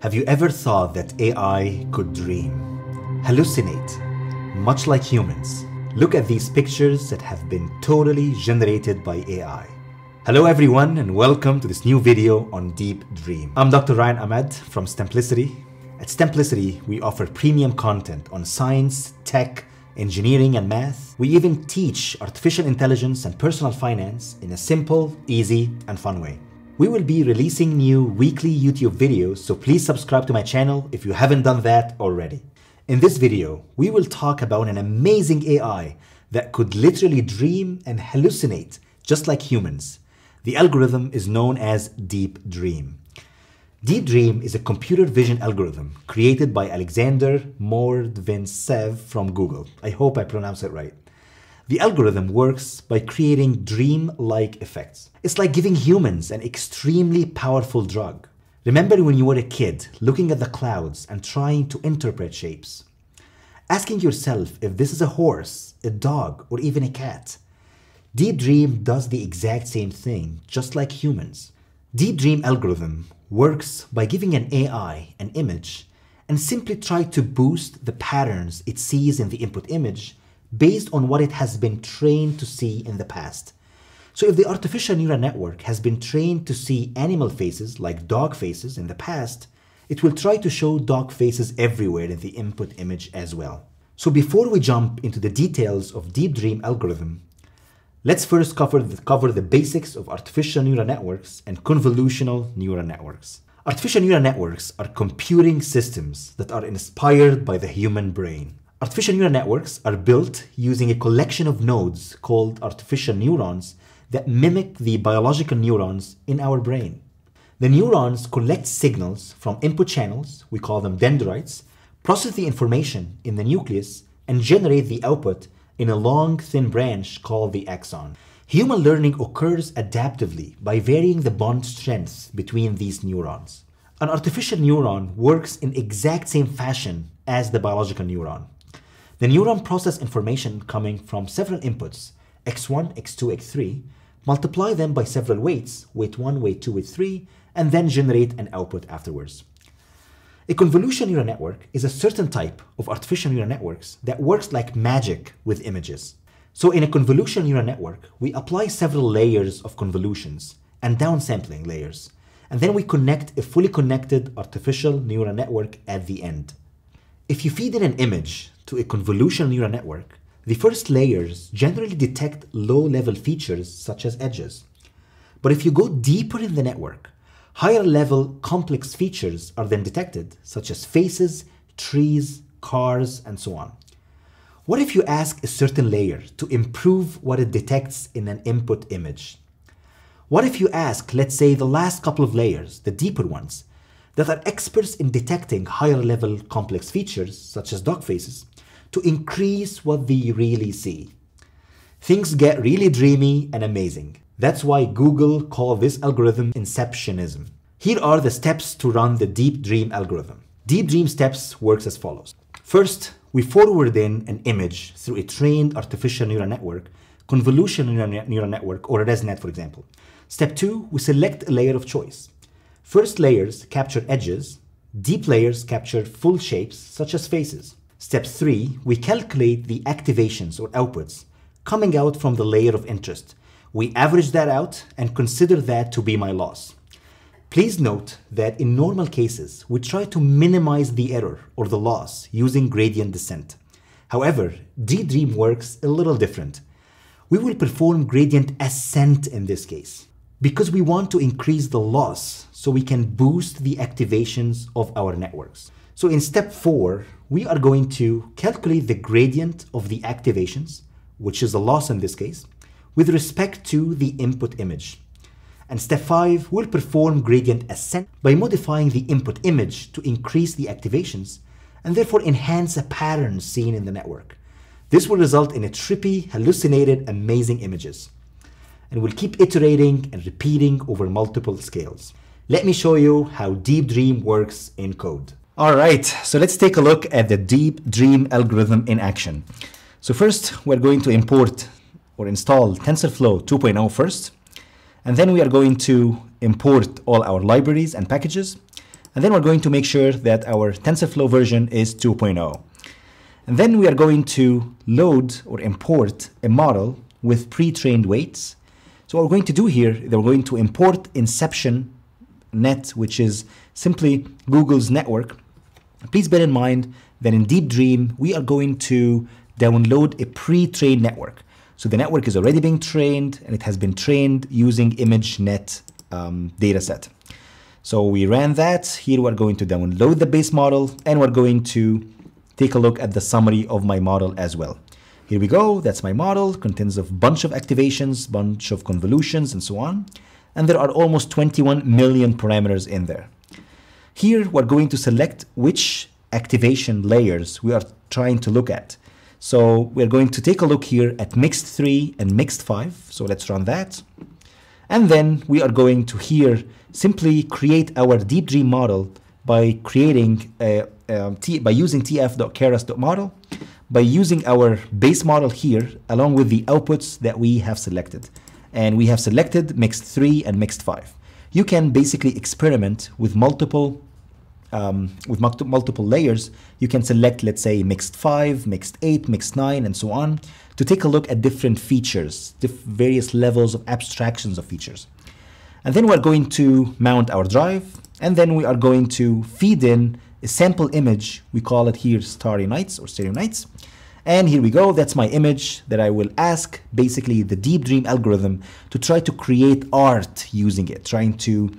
Have you ever thought that AI could dream, hallucinate, much like humans? Look at these pictures that have been totally generated by AI. Hello everyone and welcome to this new video on Deep Dream. I'm Dr. Ryan Ahmed from Stemplicity. At Stemplicity, we offer premium content on science, tech, engineering and math. We even teach artificial intelligence and personal finance in a simple, easy, and fun way. We will be releasing new weekly YouTube videos, so please subscribe to my channel if you haven't done that already. In this video, we will talk about an amazing AI that could literally dream and hallucinate just like humans. The algorithm is known as Deep Dream. Deep Dream is a computer vision algorithm created by Alexander Mordvintsev from Google. I hope I pronounced it right. The algorithm works by creating dream-like effects. It's like giving humans an extremely powerful drug. Remember when you were a kid, looking at the clouds and trying to interpret shapes? Asking yourself if this is a horse, a dog, or even a cat. Deep Dream does the exact same thing, just like humans. Deep Dream algorithm works by giving an AI an image and simply try to boost the patterns it sees in the input image based on what it has been trained to see in the past. So if the artificial neural network has been trained to see animal faces like dog faces in the past, it will try to show dog faces everywhere in the input image as well. So before we jump into the details of Deep Dream algorithm, let's first cover the, cover the basics of artificial neural networks and convolutional neural networks. Artificial neural networks are computing systems that are inspired by the human brain. Artificial neural networks are built using a collection of nodes called artificial neurons that mimic the biological neurons in our brain. The neurons collect signals from input channels, we call them dendrites, process the information in the nucleus, and generate the output in a long, thin branch called the axon. Human learning occurs adaptively by varying the bond strengths between these neurons. An artificial neuron works in exact same fashion as the biological neuron. The neuron process information coming from several inputs, x1, x2, x3, multiply them by several weights, weight 1, weight 2, weight 3, and then generate an output afterwards. A convolutional neural network is a certain type of artificial neural networks that works like magic with images. So in a convolutional neural network, we apply several layers of convolutions and downsampling layers, and then we connect a fully connected artificial neural network at the end. If you feed in an image to a convolutional neural network, the first layers generally detect low-level features such as edges. But if you go deeper in the network, higher-level complex features are then detected, such as faces, trees, cars, and so on. What if you ask a certain layer to improve what it detects in an input image? What if you ask, let's say, the last couple of layers, the deeper ones, that are experts in detecting higher level complex features, such as dog faces, to increase what they really see. Things get really dreamy and amazing. That's why Google call this algorithm inceptionism. Here are the steps to run the Deep Dream algorithm. Deep Dream steps works as follows. First, we forward in an image through a trained artificial neural network, convolutional neural network, or a ResNet, for example. Step two, we select a layer of choice. First layers capture edges, deep layers capture full shapes, such as faces. Step 3, we calculate the activations or outputs coming out from the layer of interest. We average that out and consider that to be my loss. Please note that in normal cases, we try to minimize the error or the loss using gradient descent. However, Deep Dream works a little different. We will perform gradient ascent in this case because we want to increase the loss so we can boost the activations of our networks. So in step four, we are going to calculate the gradient of the activations, which is a loss in this case, with respect to the input image. And step five, we'll perform gradient ascent by modifying the input image to increase the activations and therefore enhance a pattern seen in the network. This will result in a trippy, hallucinated, amazing images. And we'll keep iterating and repeating over multiple scales. Let me show you how Deep Dream works in code. All right, so let's take a look at the Deep Dream algorithm in action. So first, we're going to import or install TensorFlow 2.0 first, and then we are going to import all our libraries and packages. And then we're going to make sure that our TensorFlow version is 2.0. And then we are going to load or import a model with pre-trained weights. So what we're going to do here, is we're going to import Inception Net, which is simply Google's network. Please bear in mind that in Deep Dream, we are going to download a pre-trained network. So the network is already being trained and it has been trained using ImageNet um, dataset. So we ran that. Here we're going to download the base model and we're going to take a look at the summary of my model as well. Here we go. That's my model. Contains a bunch of activations, bunch of convolutions, and so on. And there are almost 21 million parameters in there. Here we're going to select which activation layers we are trying to look at. So we're going to take a look here at mixed 3 and mixed 5. So let's run that. And then we are going to here simply create our deep dream model by creating a, um, by using tf.keras.model, by using our base model here along with the outputs that we have selected. And we have selected mixed 3 and mixed 5. You can basically experiment with multiple um, with multiple layers, you can select, let's say, mixed 5, mixed 8, mixed 9, and so on, to take a look at different features, diff various levels of abstractions of features. And then we're going to mount our drive, and then we are going to feed in a sample image. We call it here Starry Nights or Stereo Nights. And here we go, that's my image that I will ask basically the Deep Dream algorithm to try to create art using it, trying to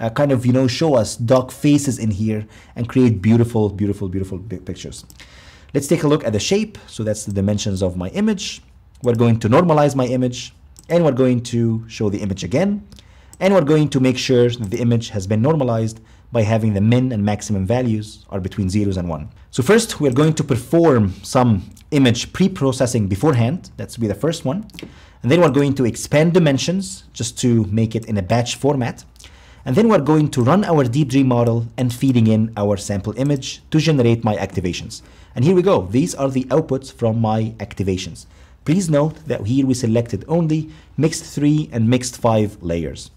uh, kind of, you know, show us dog faces in here and create beautiful, beautiful, beautiful pictures. Let's take a look at the shape. So that's the dimensions of my image. We're going to normalize my image and we're going to show the image again. And we're going to make sure that the image has been normalized by having the min and maximum values are between zeros and one. So first we're going to perform some image pre-processing beforehand. That's be the first one. And then we're going to expand dimensions just to make it in a batch format. And then we're going to run our deep dream model and feeding in our sample image to generate my activations. And here we go. These are the outputs from my activations. Please note that here we selected only mixed 3 and mixed 5 layers.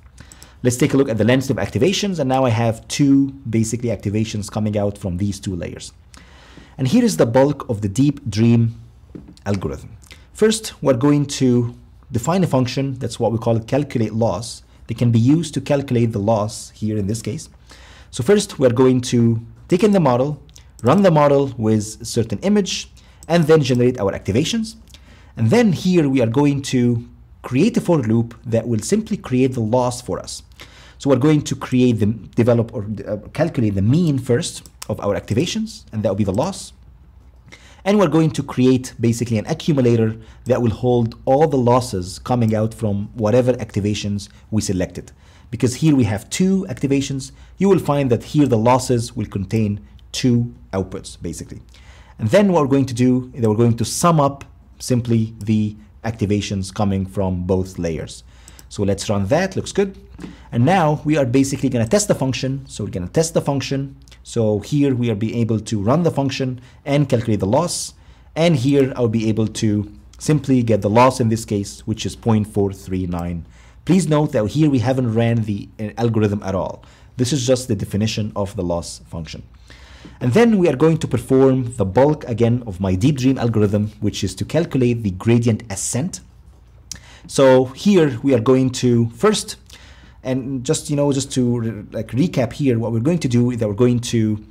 Let's take a look at the of activations. And now I have two basically activations coming out from these two layers. And here is the bulk of the deep dream algorithm. First, we're going to define a function. That's what we call calculate loss they can be used to calculate the loss here in this case. So first we're going to take in the model, run the model with a certain image, and then generate our activations. And then here we are going to create a for loop that will simply create the loss for us. So we're going to create the develop or uh, calculate the mean first of our activations, and that will be the loss. And we're going to create basically an accumulator that will hold all the losses coming out from whatever activations we selected. Because here we have two activations, you will find that here the losses will contain two outputs basically. And then what we're going to do is we're going to sum up simply the activations coming from both layers. So let's run that, looks good. And now we are basically gonna test the function. So we're gonna test the function so here we are be able to run the function and calculate the loss. And here I'll be able to simply get the loss in this case, which is 0.439. Please note that here we haven't ran the uh, algorithm at all. This is just the definition of the loss function. And then we are going to perform the bulk again of my deep dream algorithm, which is to calculate the gradient ascent. So here we are going to first and just, you know, just to like recap here, what we're going to do is that we're going to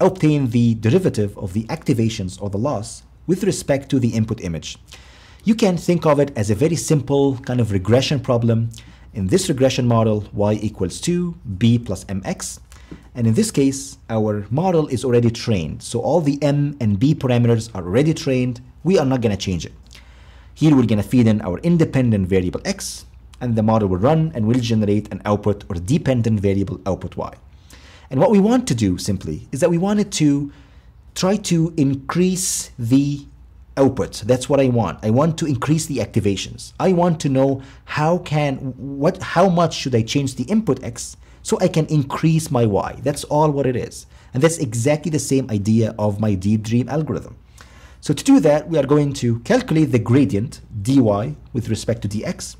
obtain the derivative of the activations or the loss with respect to the input image. You can think of it as a very simple kind of regression problem. In this regression model, y equals 2, b plus mx. And in this case, our model is already trained. So all the m and b parameters are already trained. We are not going to change it. Here we're going to feed in our independent variable x and the model will run and will generate an output or dependent variable output y. And what we want to do simply is that we wanted to try to increase the output. That's what I want. I want to increase the activations. I want to know how can what how much should I change the input x so I can increase my y. That's all what it is. And that's exactly the same idea of my deep dream algorithm. So to do that, we are going to calculate the gradient dy with respect to dx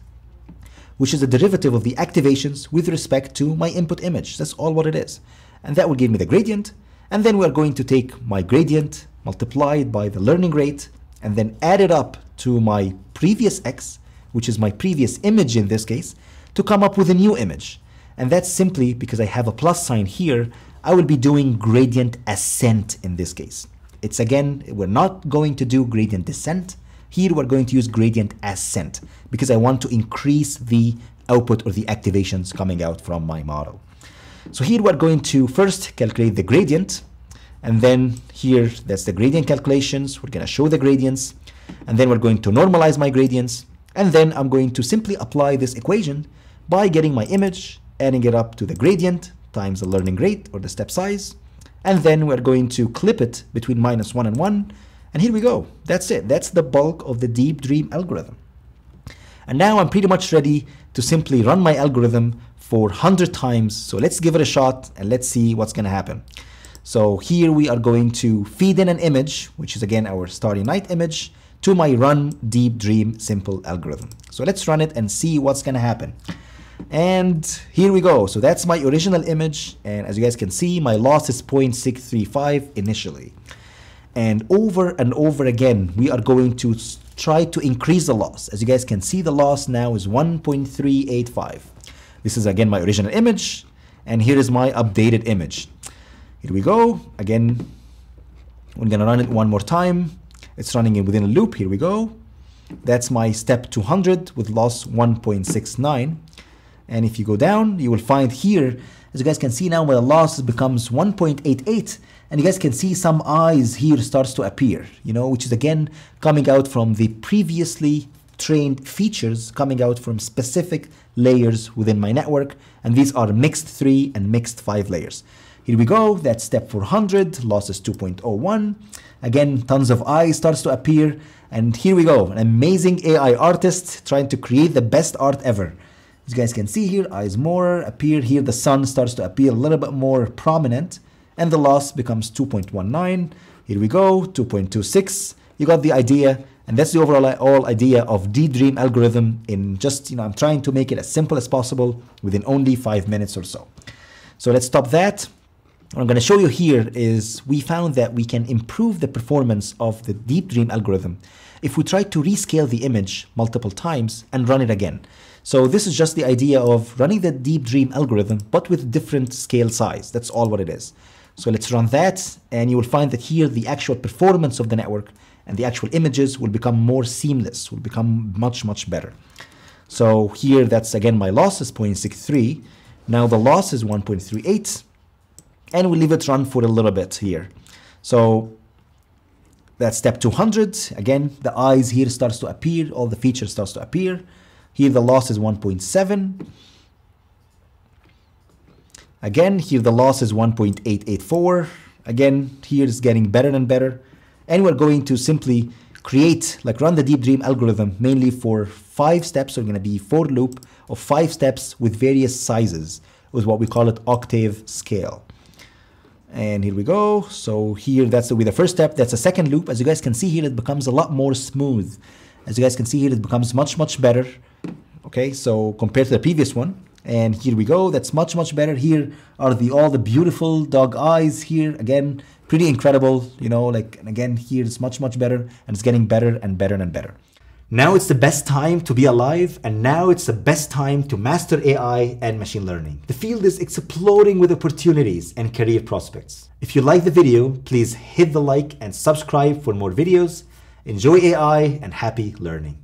which is a derivative of the activations with respect to my input image. That's all what it is. and that will give me the gradient. And then we're going to take my gradient, multiply it by the learning rate, and then add it up to my previous x, which is my previous image in this case, to come up with a new image. And that's simply because I have a plus sign here, I will be doing gradient ascent in this case. It's again, we're not going to do gradient descent. Here we're going to use gradient ascent because I want to increase the output or the activations coming out from my model. So here we're going to first calculate the gradient and then here that's the gradient calculations. We're going to show the gradients and then we're going to normalize my gradients and then I'm going to simply apply this equation by getting my image, adding it up to the gradient times the learning rate or the step size and then we're going to clip it between minus 1 and 1 and here we go. That's it. That's the bulk of the deep dream algorithm. And now I'm pretty much ready to simply run my algorithm for 100 times. So let's give it a shot and let's see what's going to happen. So here we are going to feed in an image, which is again our starry night image, to my run deep dream simple algorithm. So let's run it and see what's going to happen. And here we go. So that's my original image. And as you guys can see, my loss is 0.635 initially. And over and over again, we are going to try to increase the loss. As you guys can see, the loss now is 1.385. This is again my original image. And here is my updated image. Here we go. Again, we're gonna run it one more time. It's running in within a loop. Here we go. That's my step 200 with loss 1.69. And if you go down, you will find here, as you guys can see now, where the loss becomes 1.88. And you guys can see some eyes here starts to appear, you know, which is again coming out from the previously trained features coming out from specific layers within my network. And these are mixed three and mixed five layers. Here we go, that's step 400, loss is 2.01. Again, tons of eyes starts to appear. And here we go, an amazing AI artist trying to create the best art ever. As you guys can see here, eyes more appear here. The sun starts to appear a little bit more prominent and the loss becomes 2.19. Here we go, 2.26. You got the idea. And that's the overall all idea of Deep Dream algorithm in just, you know, I'm trying to make it as simple as possible within only five minutes or so. So let's stop that. What I'm going to show you here is we found that we can improve the performance of the Deep Dream algorithm if we try to rescale the image multiple times and run it again. So this is just the idea of running the deep dream algorithm, but with different scale size. That's all what it is. So let's run that and you will find that here the actual performance of the network and the actual images will become more seamless, will become much, much better. So here that's again my loss is 0.63. Now the loss is 1.38 and we leave it run for a little bit here. So that's step 200. Again, the eyes here starts to appear, all the features starts to appear. Here the loss is 1.7. Again, here the loss is 1.884. Again, here it's getting better and better. And we're going to simply create, like run the deep dream algorithm mainly for five steps. So we're going to be for loop of five steps with various sizes with what we call it octave scale. And here we go. So here, that's the, the first step. That's a second loop. As you guys can see here, it becomes a lot more smooth. As you guys can see here, it becomes much, much better. Okay, so compared to the previous one. And here we go. That's much, much better. Here are the all the beautiful dog eyes here. Again, pretty incredible. You know, like, and again, here it's much, much better. And it's getting better and better and better. Now it's the best time to be alive, and now it's the best time to master AI and machine learning. The field is exploding with opportunities and career prospects. If you like the video, please hit the like and subscribe for more videos. Enjoy AI and happy learning.